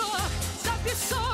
Stop your song.